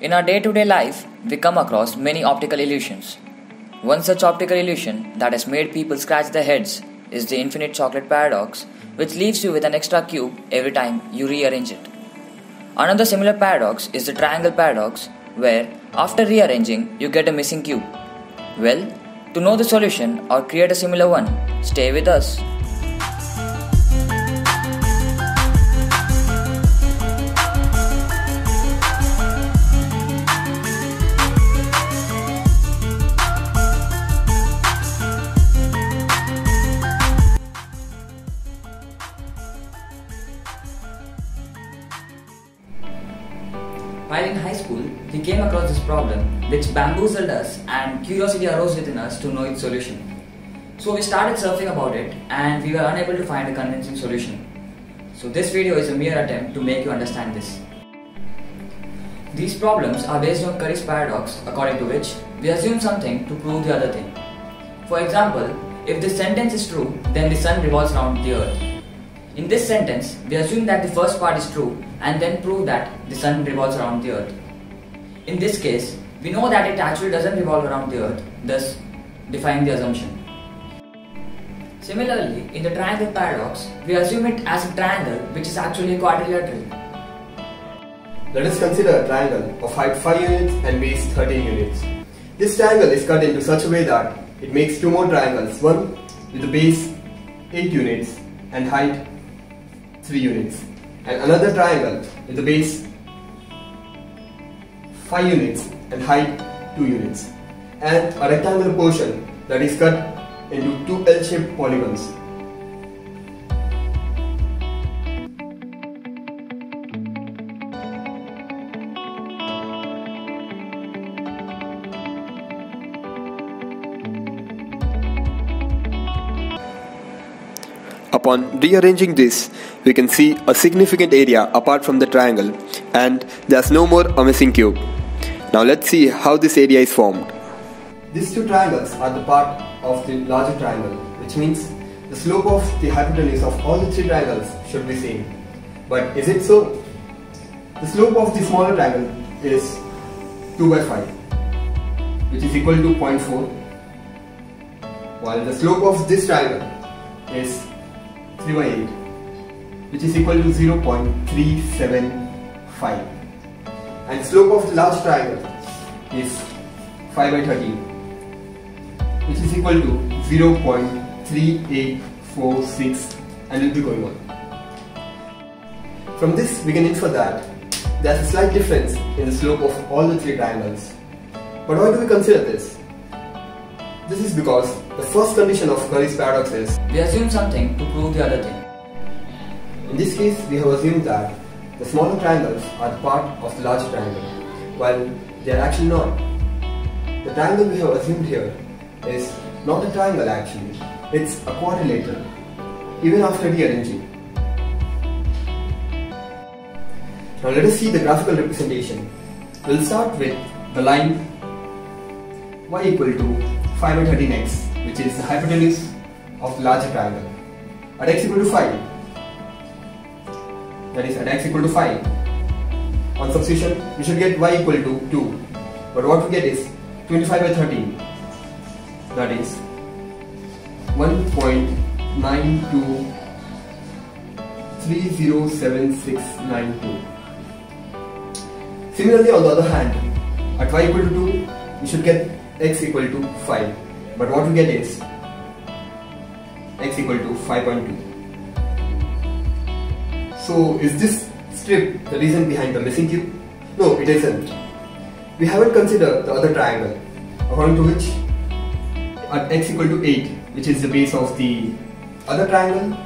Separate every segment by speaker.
Speaker 1: In our day to day life, we come across many optical illusions. One such optical illusion that has made people scratch their heads is the infinite chocolate paradox, which leaves you with an extra cube every time you rearrange it. Another similar paradox is the triangle paradox, where after rearranging you get a missing cube. Well, to know the solution or create a similar one, stay with us. We came across this problem which bamboozled us and curiosity arose within us to know its solution. So we started surfing about it and we were unable to find a convincing solution. So this video is a mere attempt to make you understand this. These problems are based on Curry's paradox according to which we assume something to prove the other thing. For example, if this sentence is true, then the sun revolves around the earth. In this sentence, we assume that the first part is true and then prove that the sun revolves around the earth. In this case, we know that it actually doesn't revolve around the earth, thus defying the assumption. Similarly, in the triangle paradox, we assume it as a triangle which is actually quadrilateral.
Speaker 2: Let us consider a triangle of height 5 units and base 13 units. This triangle is cut into such a way that it makes two more triangles, one with the base 8 units and height 3 units and another triangle with the base 5 units and height 2 units and a rectangular portion that is cut into two L-shaped polygons. Upon rearranging this, we can see a significant area apart from the triangle and there's no more a missing cube. Now let's see how this area is formed. These two triangles are the part of the larger triangle, which means the slope of the hypotenuse of all the three triangles should be same. But is it so? The slope of the smaller triangle is 2 by 5, which is equal to 0.4, while the slope of this triangle is 3 by 8 which is equal to 0.375 and slope of the large triangle is 5 by 13 which is equal to 0.3846 and it will be going on. From this we can infer that there is a slight difference in the slope of all the three triangles. But why do we consider this? This is because the first condition of Curry's paradox is
Speaker 1: We assume something to prove the other thing.
Speaker 2: In this case, we have assumed that the smaller triangles are part of the larger triangle, while they are actually not. The triangle we have assumed here is not a triangle actually, it's a quadrilateral, even after rearranging. Now let us see the graphical representation. We'll start with the line y equal to 5 by 13x, which is the hypotenuse of the larger triangle. At x equal to 5, that is at x equal to 5. On substitution, we should get y equal to 2. But what we get is 25 by 13. That is 1.92307692. Similarly, on the other hand, at y equal to 2, we should get x equal to 5. But what we get is x equal to 5.2. So is this strip the reason behind the missing cube? No, it isn't. We haven't considered the other triangle, according to which at x equal to 8, which is the base of the other triangle,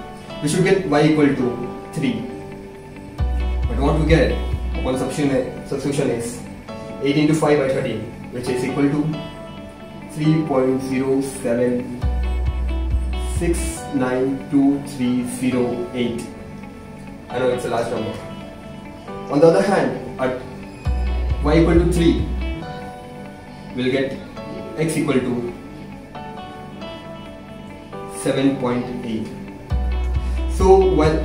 Speaker 2: we should get y equal to 3. But what we get upon substitution, is 8 into 5 by 13, which is equal to 3.07692308. I know it's a large number. On the other hand, at y equal to 3, we'll get x equal to 7.8. So when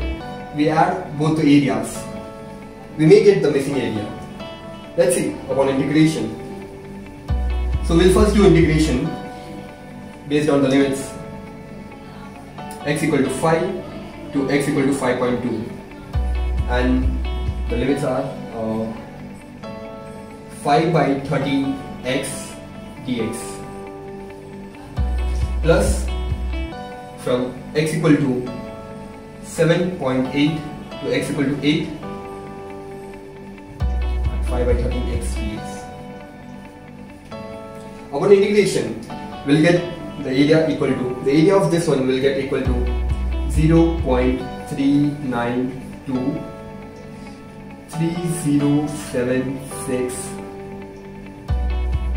Speaker 2: we add both the areas, we may get the missing area. let's see upon integration. So we'll first do integration based on the limits x equal to 5 to x equal to 5.2 and the limits are uh, 5 by 13x dx plus from x equal to 7.8 to x equal to 8 5 by 13x dx. Upon integration, we'll get the area equal to, the area of this one will get equal to 0.392 3076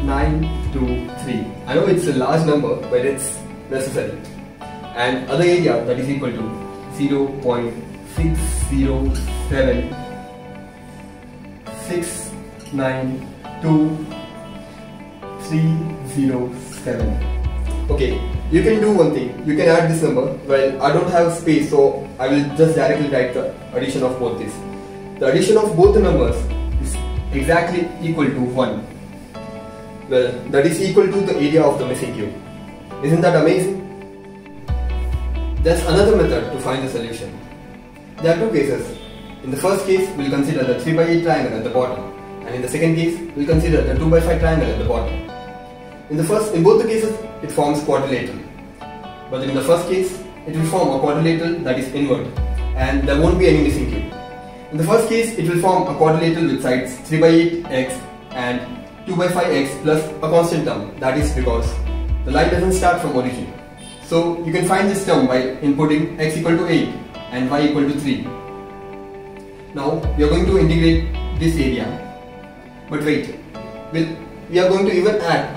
Speaker 2: 923. I know it's a large number, but it's necessary. And other area that is equal to 0.607 692 307. Okay, you can do one thing. You can add this number. Well, I don't have space, so I will just directly write the addition of both this. The addition of both numbers is exactly equal to 1. Well, that is equal to the area of the missing cube. Isn't that amazing? There's another method to find the solution. There are two cases. In the first case, we'll consider the 3 by 8 triangle at the bottom. And in the second case, we'll consider the 2 by 5 triangle at the bottom. In the first, in both the cases, it forms quadrilateral. But in the first case, it will form a quadrilateral that is invert, and there won't be any missing cube. In the first case, it will form a quadrilateral with sides 3 by 8x and 2 by 5x plus a constant term. That is because the line doesn't start from origin. So you can find this term by inputting x equal to 8 and y equal to 3. Now we are going to integrate this area. But wait, we'll, we are going to even add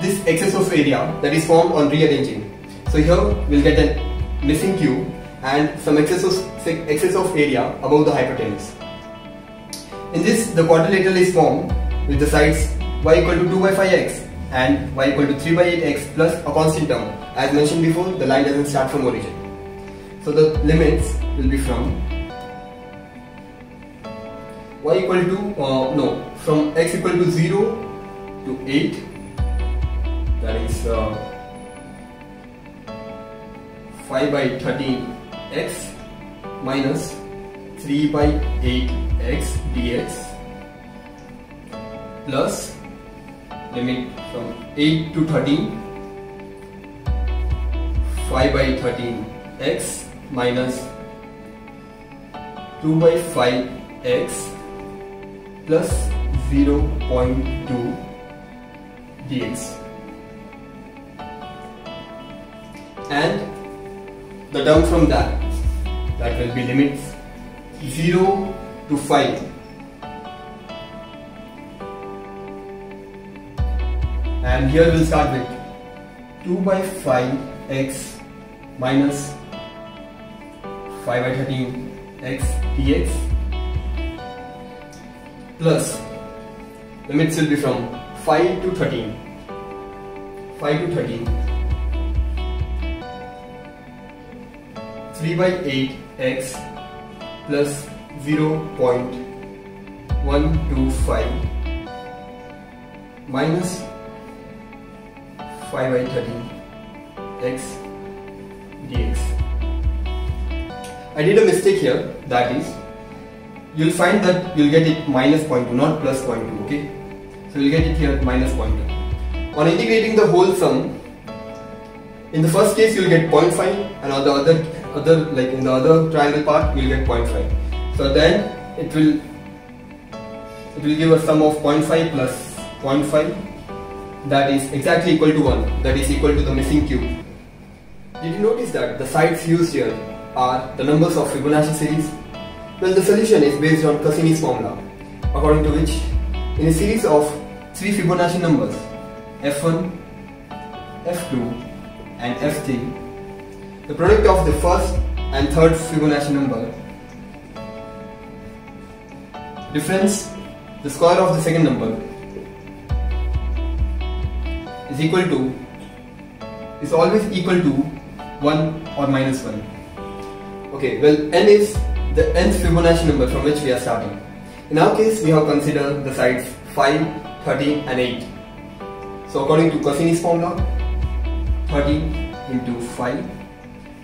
Speaker 2: this excess of area that is formed on rearranging. So here we'll get a missing cube and some excess of, excess of area above the hypotenuse. In this, the quadrilateral is formed with the sides y equal to 2 by 5x and y equal to 3 by 8x plus a constant term. As mentioned before, the line doesn't start from origin. So the limits will be from y equal to, uh, no, from x equal to 0 to 8 that is uh, 5 by 13x minus 3 by 8x dx plus limit from 8 to 13 5 by 13x minus 2 by 5x plus 0.2 dx. And the term from that that will be limits 0 to 5 and here we'll start with 2 by 5x minus 5 by 13 x dx plus limits will be from 5 to 13 5 to 13 3 by 8 x plus 0.125 minus 5 by 13 x dx. I did a mistake here that is you'll find that you'll get it minus 0.2 not plus 0.2 okay so you'll get it here minus 0.2 on integrating the whole sum in the first case you'll get 0.5 and on the other other like in the other triangle part we'll get 0.5 so then it will it will give a sum of 0.5 plus 0.5 that is exactly equal to 1 that is equal to the missing cube. Did you notice that the sides used here are the numbers of Fibonacci series? Well the solution is based on Cassini's formula according to which in a series of 3 Fibonacci numbers f1 f2 and f3 the product of the first and third Fibonacci number. Difference the square of the second number is equal to is always equal to 1 or minus 1 okay well n is the nth Fibonacci number from which we are starting. In our case we have considered the sides 5, 13 and 8. So according to Cassini's formula, 13 into 5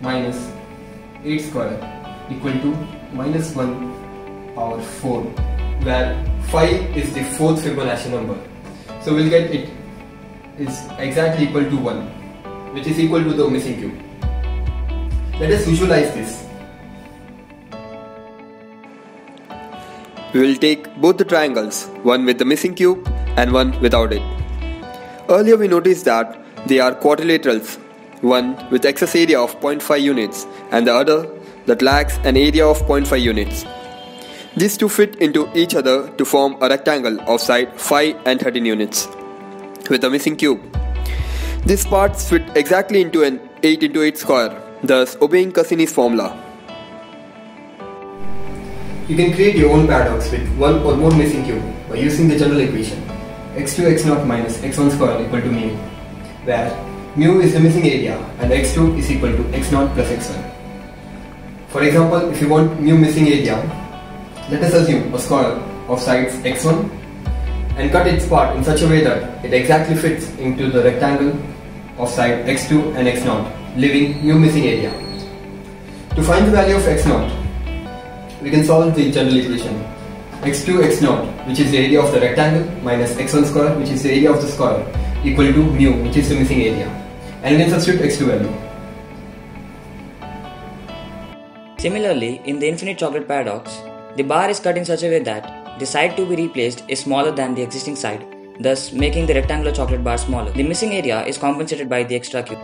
Speaker 2: minus 8 square equal to minus 1 power 4 where 5 is the fourth Fibonacci number. So we'll get it is exactly equal to 1 which is equal to the missing cube. Let us visualize this. We will take both the triangles, one with the missing cube and one without it. Earlier we noticed that they are quadrilaterals, one with excess area of 0.5 units and the other that lacks an area of 0.5 units. These two fit into each other to form a rectangle of side 5 and 13 units with a missing cube. These parts fit exactly into an 8 into 8 square, thus obeying Cassini's formula. You can create your own paradox with one or more missing cube by using the general equation x2 x0 minus x1 square equal to mu, where mu is the missing area and x2 is equal to x0 plus x1. For example, if you want mu missing area, let us assume a square of sides x1 and cut its part in such a way that it exactly fits into the rectangle of side x2 and x0, leaving mu missing area. To find the value of x0, we can solve the general equation x2 x0 which is the area of the rectangle minus x1 square which is the area of the square equal to mu which is the missing area and can substitute x2 value.
Speaker 1: Similarly, in the infinite chocolate paradox, the bar is cut in such a way that the side to be replaced is smaller than the existing side, thus making the rectangular chocolate bar smaller. The missing area is compensated by the extra cube.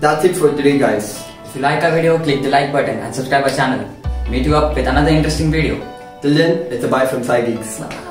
Speaker 2: That's it for today guys.
Speaker 1: If you like our video, click the like button and subscribe our channel. Meet you up with another interesting video.
Speaker 2: Till then, it's a bye from Sci Geeks.